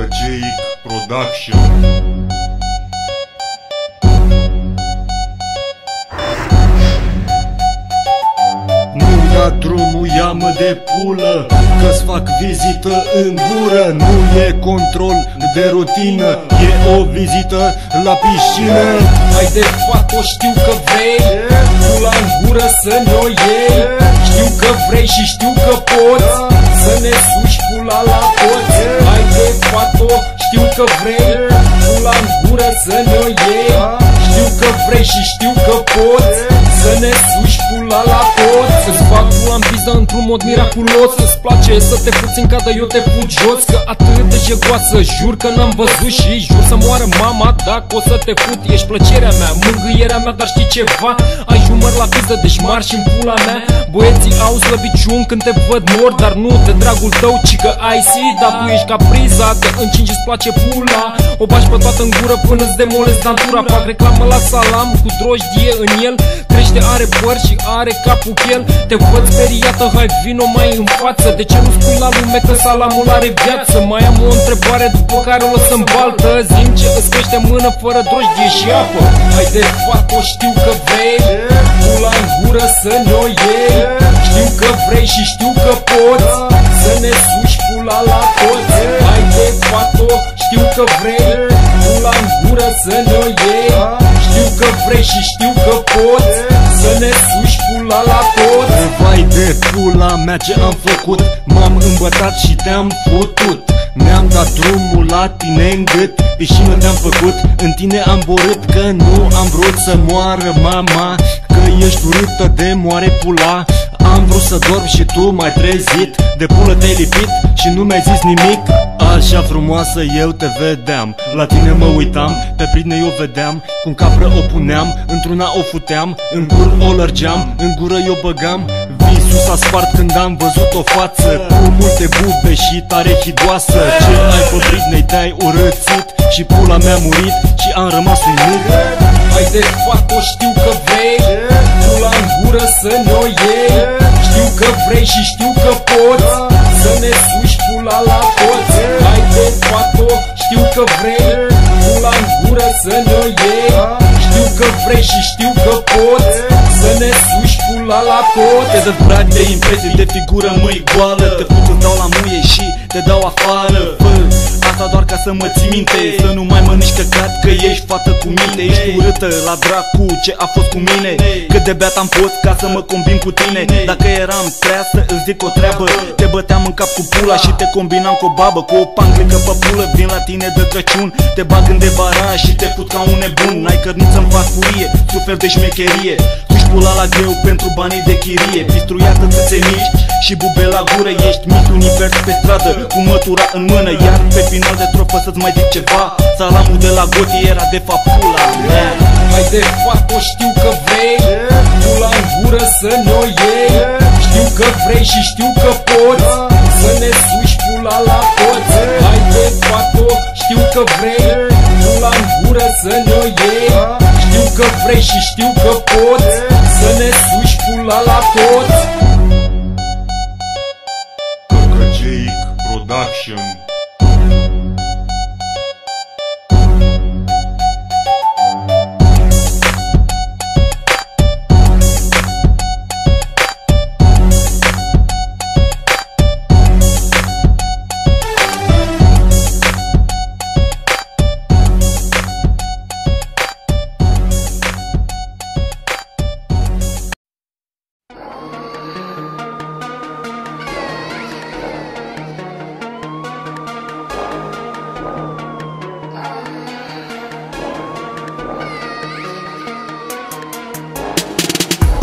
Căceic Production. Nu ia drumul, ia-mă de pulă Că-ți fac vizită în gură. Nu e control de rutină E o vizită la piscină. Hai de fapt o știu că vrei Pula în gură să ne-o iei. Știu că vrei și știu că poți Să ne suși pula la toți știu că vrei Pula în gură să ne-o iei. Știu că vrei și știu că poți. Să ne suși pula la toți Să-ți fac pula în piză într-un mod miraculos. Îți place să te puți în cadă, eu te pun jos. Că atât de jegoasă, jur că n-am văzut și jur să moară mama. Dacă o să te fut, ești plăcerea mea, mângâierea mea Dar știi ceva, ai jumăr la piză, deci mari și în pula mea. Băieții au slăbiciuni când te văd mor Dar nu de dragul tău, ci că ai sida. Tu ești capriza, că încingi îți place pula. O bași pe toată în gură până îți demolezi dantura Fac reclamă la salam cu drojdie în el. Crește, are păr și are capul chel Te văd speriată, hai vino mai în față. De ce nu spui la lume că salamul are viață? Mai am o întrebare după care o lăsăm baltă. Zim ce îți crește mână fără drojdie și apă. Hai de fapt o știu că vrei. Pula în gură să ne-o iei. Știu că vrei și știu că poți. Să ne suși pula la toți. Hai de fapt o știu că vrei. Pula în gură să ne-o iei. Știu că vrei și știu că poți Să ne suși pula la toți Vai de pula mea ce am făcut? M-am îmbătat și te-am putut. Mi-am dat drumul la tine în gât Și nu te-am făcut, în tine am borât Că nu am vrut să moară mama Că ești urâtă de moare pula. Am vrut să dorm și tu m-ai trezit De pulă te-ai lipit și nu mi-ai zis nimic Așa frumoasă eu te vedeam. La tine mă uitam, pe Britney o vedeam. Cum capră o puneam, într-una o futeam. În gur o lărgeam, în gură eu băgam. Visul s-a spart când am văzut o față. Cu multe bube și tare hidoasă. Ce ai pe Britney te-ai urățit Și pula mea murit și am rămas uimit. Hai de fapt o știu că vrei. Pula în gură să ne-o iei. Știu că vrei și știu că poți. Să ne suși pula la toți Hai de fapt o știu că vrei. Pula în gură să ne-o iei. Știu că vrei și știu că poți. Să ne suși pula la toți Te dezbrac de impresii de figură mâi goală. Te fut îți dau la muie și te dau afară. Fă asta doar ca să mă ții minte. Să nu mai mănânci căcat că ești fată cu minte Ești urâtă la dracu ce a fost cu mine? Cât de beat am fost ca să mă combin cu tine? Dacă eram treaz să îți zic o treabă Te băteam în cap cu pula și te combinam cu o babă Cu o panclică pe pulă vin la tine de Crăciun Te bag în debaraj și te fut ca un nebun. N-ai cărniță-mi fac furie, suferi de șmecherie pula la greu pentru banii de chirie. Pistruiată țâțe mici și bube la gură Ești mit univers pe stradă cu mătura în mână. Iar pe final de tropă să-ți mai zic ceva. Salamul de la goti era de fapt pula mea. Hai de fapt o știu că vrei. Pula în gură să ne-o iei. Știu că vrei și știu că poți. Să ne suși pula la toți Hai de fapt o știu că vrei. Pula în gură să ne-o iei. Știu că vrei și știu că poți. Să ne suși pula la toți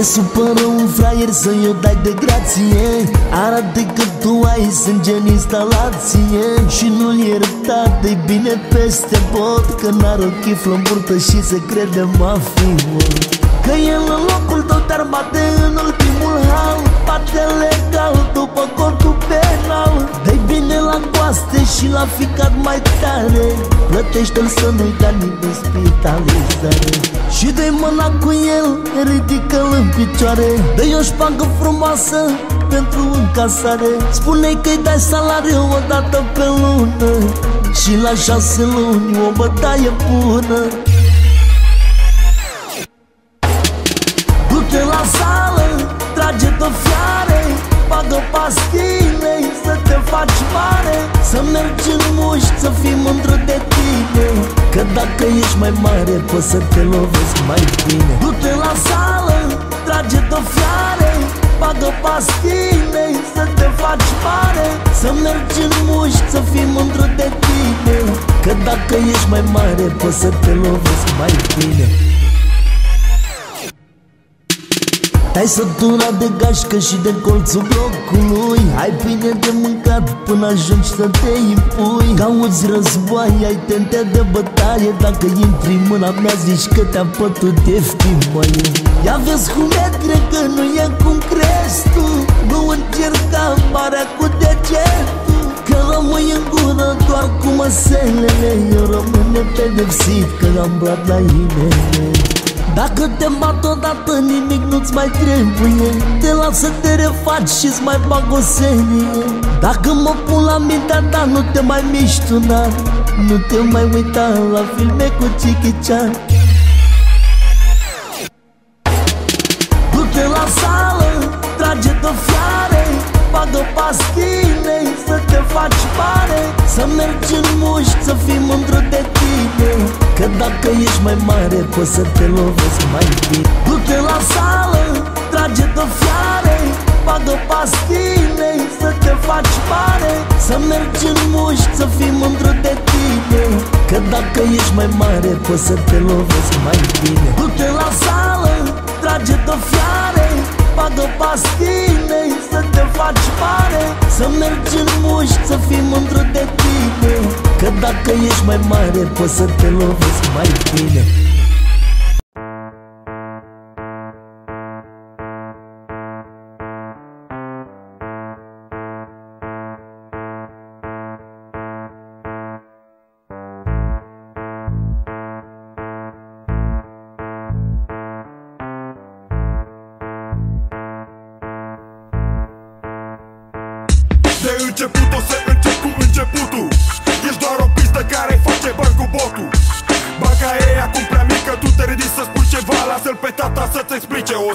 Te supără un fraier să-i o dai de grație. Arată că tu ai sânge în instalație. Și nu-l ierta de bine peste pot Că n-are o chiflă burtă și se crede mafimă Că el în locul tău te-ar bate în ultimul hal. Bate legal după cortul penal. Dă bine la coaste și la ficat mai tare. Plătește-l să nu-i da nimeni spitalizare. Și dă mâna cu el, ridică-l în picioare. Dă-i o șpagă frumoasă pentru încasare. Spune-i că-i dai salariu o dată pe lună. Și la șase luni o bătaie bună Bagă pastile să te faci mare Să mergi în mușchi, să fii mândru de tine. Că dacă ești mai mare, poți să te lovesc mai bine. Du-te la sală, trage-te fiare Bagă pastile să te faci mare Să mergi în mușchi, să fii mândru de tine. Că dacă ești mai mare, poți să te lovesc mai bine Stai sătura de gașcă și de colțul blocului. Ai bine de mâncat până ajungi să te impui. Cauți război, ai tente de bătaie. Dacă intri în mâna mea zici că te-am pătut ieftin, măie Ia vezi cum e, cred că nu e cum crezi tu. Nu încerca marea cu degetul. Că rămâi în gură doar cu măselele. Eu rămân nepedepsit că am blat la inele dacă te bat odată nimic nu-ți mai trebuie. Te las să te refaci și-ți mai bag o serie. Dacă mă pun la mintea ta nu te mai miști tu, na Nu te mai uita la filme cu Chicky Chan. Du-te la sală, trage-te fiare Bagă pastile să te faci mare Să mergi în dacă ești mai mare, poți să te lovesc mai bine Du-te la sală, trage-te fiare Bagă pastile să te faci mare. Să mergi în mușchi, să fii mândru de tine. Că dacă ești mai mare, poți să te lovesc mai bine Du-te la sală, trage-te fiare Bagă pastile să te faci mare. Să mergi în mușchi, dacă ești mai mare, poți să te lovesc mai bine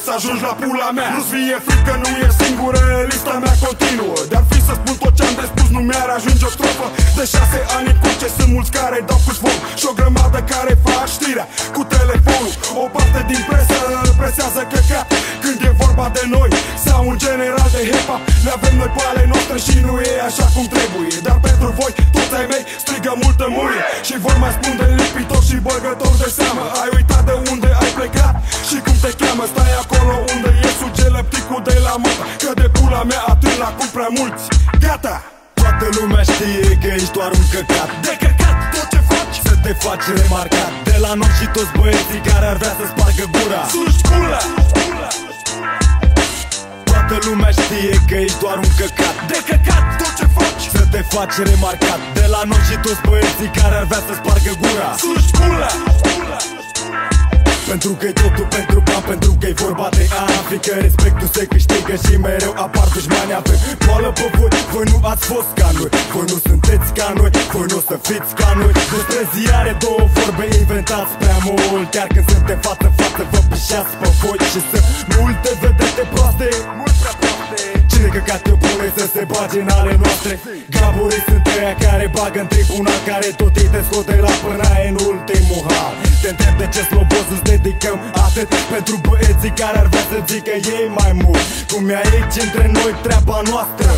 să ajungi la pula mea. Nu-ți fie frică, nu e singură, lista mea continuă. Dar fi să spun tot ce-am de spus, nu mi-ar ajunge o strofă. De șase ani în curce sunt mulți care dau cu zvon Și o grămadă care fac știrea cu telefonul. O parte din presă presează căcat. Când e vorba de noi sau în general de hip Ne avem noi pe ale noastre și nu e așa cum trebuie. Dar pentru voi, toți ai mei, strigă multă murie Și vor mai spun de lipitor și băgător de seamă. Ai uitat de unde ai plecat și cum te cheamă? Stai acolo unde e sugelepticul de la mătă Că de pula mea atât la cum prea mulți. Gata! Toată lumea știe că ești doar un căcat. De căcat tot ce faci Să te faci remarcat. De la noi și toți băieții care ar vrea să spargă gura. Suși pula! Toată lumea știe că ești doar un căcat. De căcat tot ce faci Să te faci remarcat. De la noi și toți băieții care ar vrea să spargă gura. Suși pula! Pentru că e totul pentru bani Pentru că e vorba de ani Fică respectul se câștigă și mereu apar dușmani Avem boală pe voi, voi nu ați fost ca noi. Voi nu sunteți ca noi, voi nu o să fiți ca noi. Despre zi are două vorbe inventați prea mult. Chiar când suntem față-față vă pișeați pe voi Și sunt multe vedete proaste Mult prea proaste Cine căcat eu pune să se bage în ale noastre. Gaburii sunt ăia care bagă în tribunal Care tot ei te scot de la până în ultimul hal Te întreb de ce slobos îți dedicăm atât Pentru băieții care ar vrea să zică ei mai mult. Cum e aici între noi treaba noastră?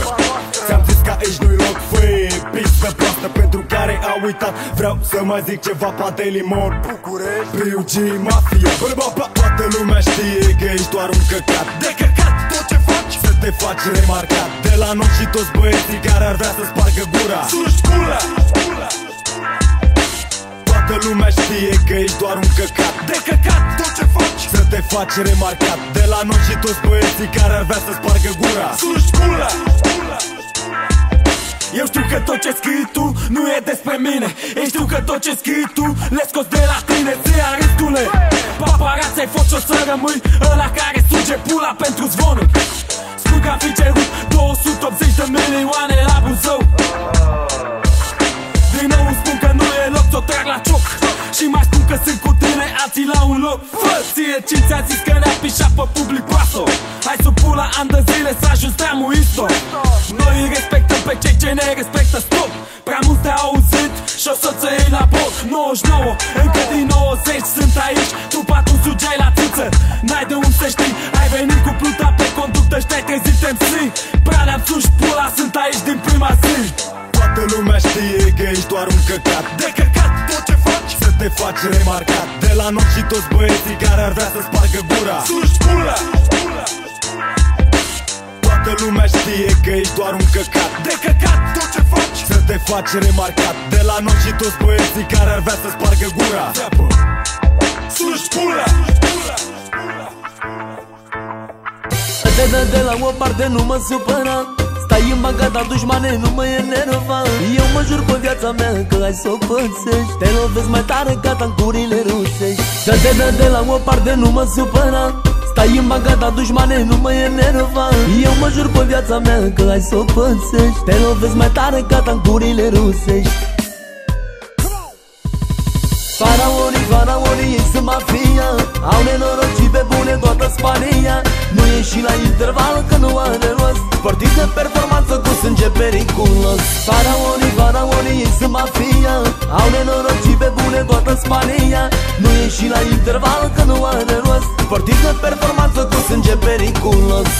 Ți-am zis că aici nu-i loc, făi, pistă proastă Pentru care au uitat, vreau să mai zic ceva Pantelimon, București, B.U.G. Mafia. Bă, bă, bă, Toată lumea știe că ești doar un căcat. De căcat te faci remarcat De la noi și toți băieții care ar vrea să spargă gura. Suși pula! Toată lumea știe că ești doar un căcat. De căcat tot ce faci. Să te faci remarcat. De la noi și toți băieții care ar vrea să spargă gura. Suși pula! Eu știu că tot ce scrii tu nu e despre mine. Eu știu că tot ce scrii tu le scoți de la tine. Ți arestule Paparați ai fost și o să rămâi Ăla care suge pula pentru zvonul ca fi 280 de milioane la Buzău. Din nou îmi spun că nu e loc să o trag la cioc. Și mai spun că sunt cu tine alții la un loc. Fă ție cine ți-a zis că ne-a pișat pe public proaso Hai să pula ani de zile să ajungi teamul istor Noi îi respectăm pe cei ce ne respectă stop. Prea multe au auzit și o să ți la bot. 99 încă lumea știe că ești doar un căcat. De căcat tot ce faci Să te faci remarcat. De la noi și toți băieții care ar vrea să spargă gura. Suși pula! Toată lumea știe că ești doar un căcat. De căcat tot ce faci Să te faci remarcat. De la noi și toți băieții care ar vrea să spargă gura. Suși pula! Te dă de la o parte, nu mă supăra Stai în banca ta dușmane, nu mă enerva Eu mă jur pe viața mea că ai să o pățești. Te lovesc mai tare ca tancurile rusești. Să te dă de la o parte, nu mă supăra. Stai în banca ta dușmane, nu mă enerva Eu mă jur pe viața mea că ai să o pățești. Te lovesc mai tare ca tancurile rusești. Faraonii, faraonii, ei sunt mafia. Au nenorocit pe bune toată Spania Nu ieși la interval că nu are rost. Partid de performanță cu sânge periculos. Faraonii, faraonii, ei sunt mafia. Au nenorocit pe bune toată Spania. Nu ieși la interval că nu are rost. Partid de performanță cu sânge periculos.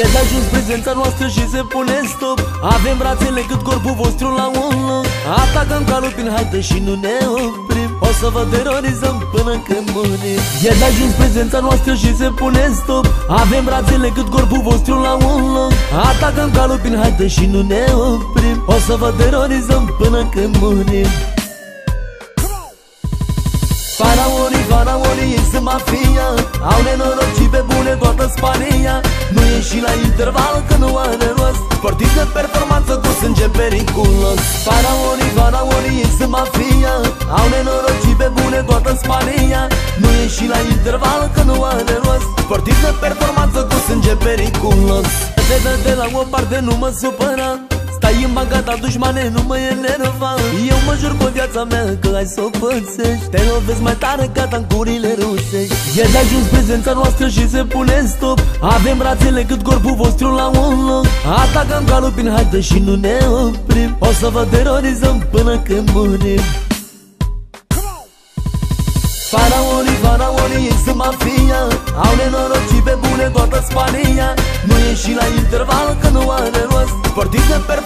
E de ajuns prezența noastră și se pune stop. Avem brațele cât corpul vostru la un loc Atacăm ca lupi în haită și nu ne oprim. O să vă terorizăm până când murim E de ajuns prezența noastră și se pune stop. Avem brațele cât corpul vostru la un loc Atacăm ca lupi în haită și nu ne oprim. O să vă terorizăm până când murim Faraonii, faraonii, ei sunt mafia. Au nenorocit pe bune toată Spania. Nu ieși la interval că nu are rost. Partid de performanță cu sânge periculos. Faraonii, faraonii, ei sunt mafia. Au nenorocit pe bune toată Spania. Nu ieși la interval că nu are rost. Partid de performanță cu sânge periculos. Te dă de la o parte, nu mă supăra Stai în banca ta dușmane, nu mă enerva Eu mă jur pe viața mea că ai să o pățești Te lovesc mai tare ca tancurile rusești E de ajuns prezența noastră și se pune stop. Avem brațele cât corpul vostru la un loc. Atacăm ca lupi în haită și nu ne oprim. O să vă terorizăm până când murim. Faraonii, faraonii, ei sunt mafia. Au nenorocit pe bune toată Spania. Nu ieși la interval că nu are rost. Partid de performanță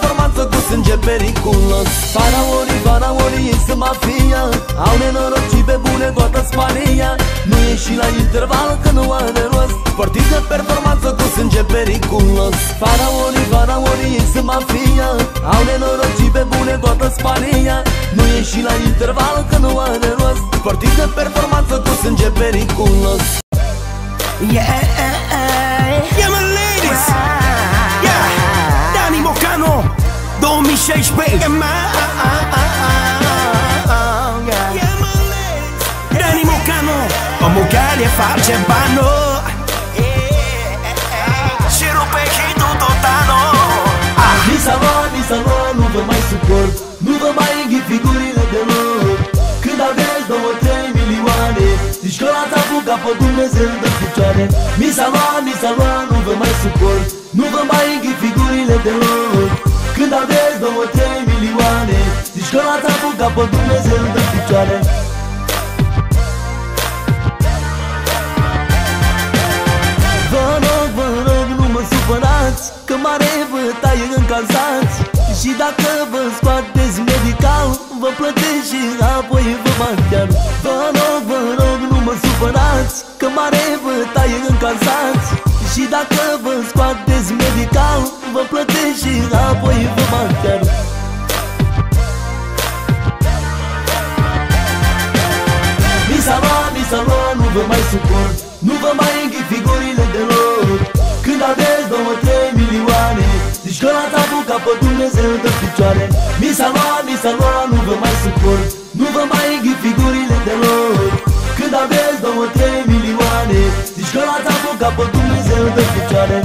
cu sânge periculos. Faraonii, faraonii, ei sunt mafia Au nenorocit pe bune toată Spania. Nu ieși la interval că nu are rost. Partid de performanță cu sânge periculos. Faraonii, faraonii, ei sunt mafia Au nenorocit pe bune toată Spania. Nu ieși la interval că nu are rost. Partid de performanță cu sânge periculos. Yeah, yeah, 2016. Yeah, my, yeah, my ladies. Dani Mocano, omul care face bano. Totano. Mi s-a luat, mi s-a luat, nu vă mai suport Nu vă mai înghit figurile deloc Când aveți două, trei milioane Zici că l-ați apucat pe Dumnezeu de picioare Mi s-a luat, mi s-a luat, nu vă mai suport Nu vă mai înghit figurile l-ați apucat pe Dumnezeu de picioare. Vă rog, vă rog, nu mă supărați Că mare bătaie încalzați Și dacă vă scoateți medical Vă plătesc și apoi vă bag chiar Vă rog, vă rog, nu mă supărați Că mare bătaie încalzați Și dacă vă scoateți medical Vă plătesc și apoi vă bag Dumnezeu de picioare. Mi s-a luat, mi s-a luat, nu vă mai suport. Nu vă mai înghit figurile deloc Când aveți două, trei milioane Zici că l-ați apucat pe Dumnezeu de picioare.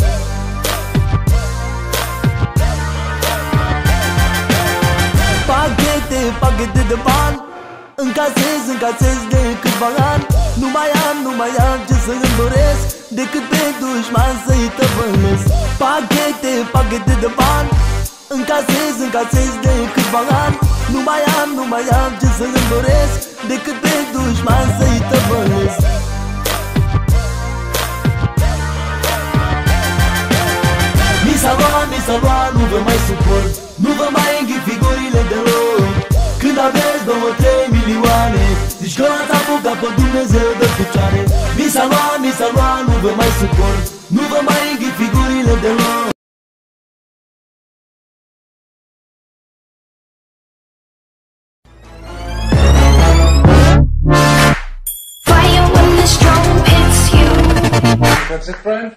Pachete, pachete de bani Încasez, încasez de câțiva ani. Nu mai am, nu mai am ce să-mi doresc Decât pe dușman să-i tăvălesc. Pachete, pachete de bani Încasez, încasez de câțiva ani. Nu mai am, nu mai am ce să-mi doresc. Decât pe dușman să-i tăvălesc. Mi s-a luat, mi s-a luat, nu vă mai suport. Nu vă mai înghit figurile deloc Când aveți două, trei milioane Zici că ați apucat pe Dumnezeu de picioare. Mi s-a luat, mi s-a luat, nu vă mai suport. Nu vă mai That's it, Brian?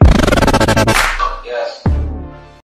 Yes.